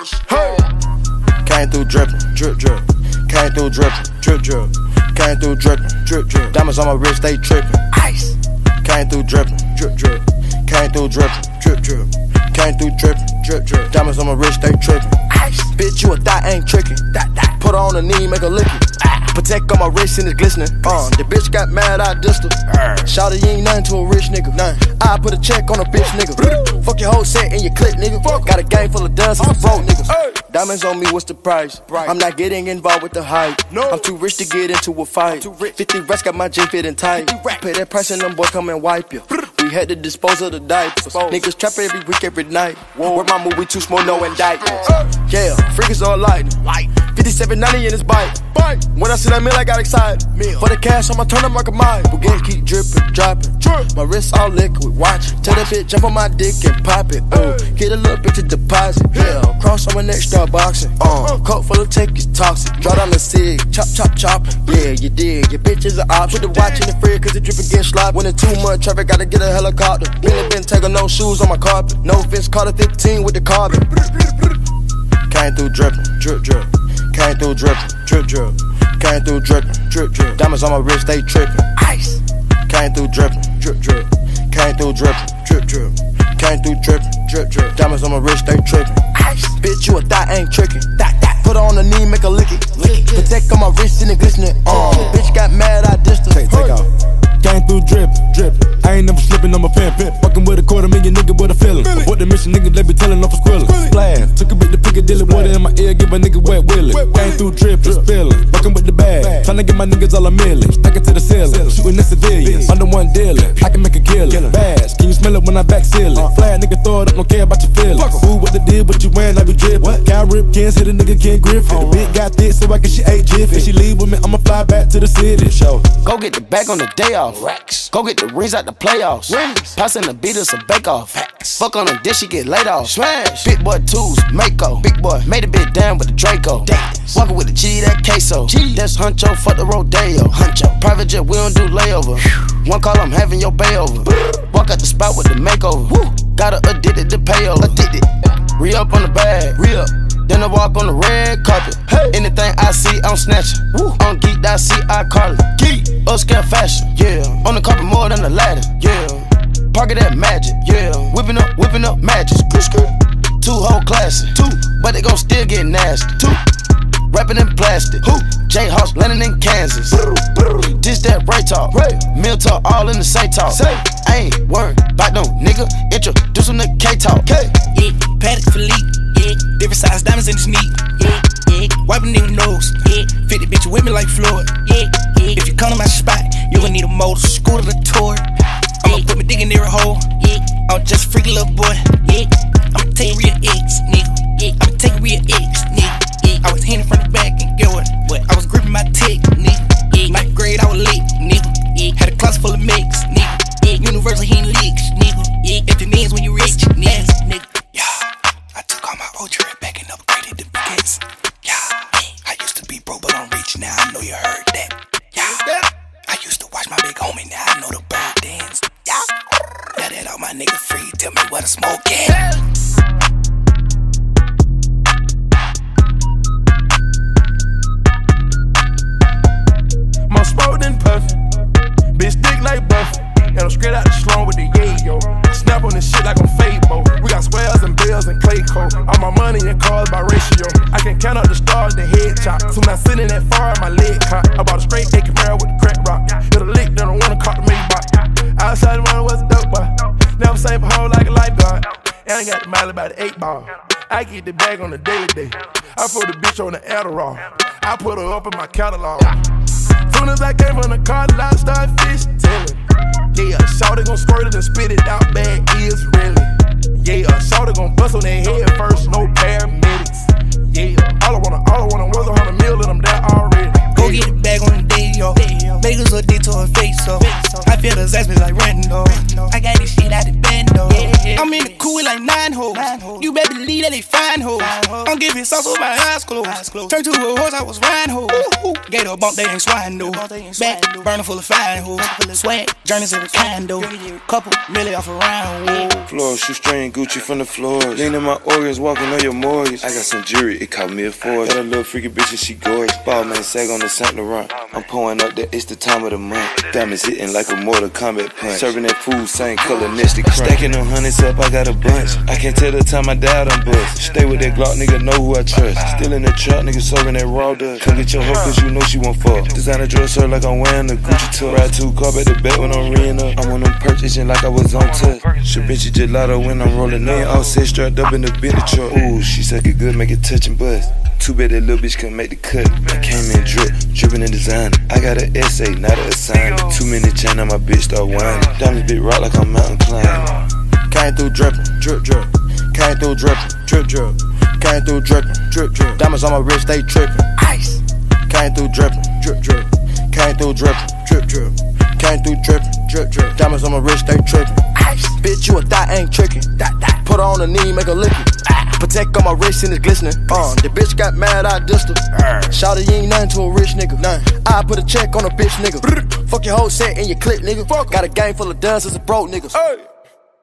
Came through dripping, drip drip. Came through dripping, drip drip. Came through dripping, drip drip. Diamonds on my wrist, they tripping. Ice. Came through dripping, drip drip. Came through dripping, drip drip. Came through dripping, drip drip. Diamonds on my wrist, they tripping. Ice. Bitch, you a thot ain't tricking. Put her on the knee, make her lick it. Ah. Patek on my wrist and it's glistening. Uh, the bitch got mad, I dissed her. Shout you ain't nothing to a rich nigga. I put a check on a bitch nigga. Fuck your whole set and your clip nigga. Got a game full of dust and broke niggas. Diamonds on me, what's the price? I'm not getting involved with the hype. No. I'm too rich to get into a fight. 50 racks got my jeans fitting tight. Pay that price and them boys come and wipe you. We had to dispose of the diapers. Niggas trap every week, every night. Where my movie too small, no indictments. Yeah, freakers all light. 5790 in his bike. When I see that meal, I got excited. For the cash, I'ma turn up like a mine. Bugatti keep dripping, dropping. My wrist all liquid, watch. Tell that bitch jump on my dick and pop it. Ooh, get a little bit to deposit. Yeah, cross on my neck, start boxing. Uh, coat full of tech is toxic. Draw down the cig, chop, chop, chop. Yeah, you did. Your bitch is an option. Put the watch in the fridge, cause it dripping get sloppy. When it's too much traffic, gotta get a helicopter. Been been taking no shoes on my carpet. No fence, caught a 15 with the carbon. Came through dripping, drip, drip. Came through dripping, drip, drip. Came through dripping, drip, drip. Diamonds on my wrist, they tripping. Ice. Came through dripping, drip, drip. Came through dripping, drip, drip. Came through dripping, drip, drip. Diamonds on my wrist, they tripping. Ice. Bitch, you a thot ain't tricking. Put her on the knee, make her lick it. Lick it. Patek on my wrist and it glistening. Uh, bitch got mad, ear, give a nigga wet willy. Came through drip, just feeling. Fucking with the bag. Tryna get my niggas all a million. Stack it to the ceiling. Shooting the civilians. Under one dealing. I can make a killing. Bass. Can you smell it when I back ceiling? Flat nigga throw it up, don't care about your feelings. Who what the deal, but you wearing, I rip, can't hit a nigga, can't grip it. The oh. bitch got thick, so I can she ate jiffy. If she leave with me, I'ma fly back to the city. Show. Go get the bag on the day off. Racks. Go get the rings out the playoffs. Rings. Passing the beat us a bake off. Facts. Fuck on the dish, she get laid off. Smash. Big boy twos, Mako. Big boy made a bit down with the Draco. Dance. Walking with the G, that queso. G. That's Huncho, fuck the Rodeo. Huncho. Private jet, we don't do layover. One call, I'm having your bay over. Walk out the spot with the makeover. Woo. Got her addicted to pay payola. Addicted. Re up on the bag. Re up. Then I walk on the red carpet. Hey. Anything I see, I'm snatching. Woo. On geek, I see, I call it. Geek. Upscale fashion. Yeah. On the carpet more than the ladder. Yeah. Park it at magic. Yeah. Whipping up, whipping up matches. Two whole classes. Two. But they gon' still get nasty. Two. Rapping in plastic. Who? J landing in Kansas. This that right talk. Right. Mill talk, all in the same talk. Say. I ain't worried about no nigga. Introduce him to K talk. K. Yeah, diamonds in his knee. Yeah, yeah, wiping in nose. Yeah, 50 bitch with me like Floyd. Yeah, yeah. If you come to my spot, you gon' need a motor, scooter, the tour. I'ma put me digging near a hole. Heard that. Yeah, I used to watch my big homie, now I know the bird dance. Yeah, now that all my niggas free, tell me what the smoke at. And. All my money in cars by ratio. I can count up the stars, the head chop. Soon I sitting that far, my leg caught. I bought a straight A Camaro with the crack rock. Hit a lick, then I wanna call the Maybach. Outside the money was a dope boy. Never save a hole like a lifeguard. And I got the miley by the eight ball. I get the bag on the daily day. I put the bitch on the Adderall. I put her up in my catalog. Soon as I came from the car, the line started fish tailing. Yeah, shawty gon' squirt it and spit it out, bad is really. Yeah, shawty gon' bust on their head first, no paramedics. Yeah, all I wanna, all I wanna was a hundred mil and I'm there already. Go get it back on the day, yo. Make us a dick to her face, so I feel the zest like Rando. I got this shit out the bando. I'm in the cool like nine hoes. You better believe that they fine hoes. I'm getting it's also my eyes closed. Turned to a horse, I was riding hoes. Gate a bump, they ain't swine no. Back burner full of fire hoes. Swag, journeys every kind though. Couple milli off around. Whoa. Floor, shoestring Gucci from the floor. Leaning my organs, walking on your mortgage. I got some jewelry, it caught me a four. Got a little freaky bitch and she gorgeous. Ball man sag on the Saint Laurent. I'm pouring up that it's the time of the month. Diamonds hitting like a Mortal Kombat punch. Serving that food, same ah. color, nested crunch. Stacking them hundreds up, I got a bunch. I can't tell the time I died on bust. Stay with that Glock, nigga, know who I trust. Still in the truck, nigga, serving that raw dust. Come get your hoe, cause you know she won't fuck. Designer dress her like I'm wearing a Gucci tuck. Ride two car at to back when I'm reeing up. I'm on them purchasing like I was on touch. She bitch gelato when I'm rolling in. All set strapped up in the Bentley truck. Ooh, she suck it good, make it touch and bust. Too bad that little bitch couldn't make the cut. I came in drip, dripping in design. I got an essay, not an assignment. Two many chain on my bitch start whining. Diamonds big rock like I'm mountain climbing. Came through dripping, drip drip. Came through dripping, drip drip. Came through dripping, drip drip. Diamonds on my wrist, they tripping. Ice. Came through dripping, drip drip. Came through dripping, drip drip. Came through dripping, drip drip. Diamonds on my wrist, they tripping. Ice. Bitch, you a thot ain't tricking. Put her on the knee, make her lick it. Patek on my wrist and it's glistening. Uh, the bitch got mad, I dissed her. Shout it, you ain't nothing to a rich nigga. I put a check on a bitch nigga. Fuck your whole set and your clip, nigga. Got a gang full of duns and a broke nigga.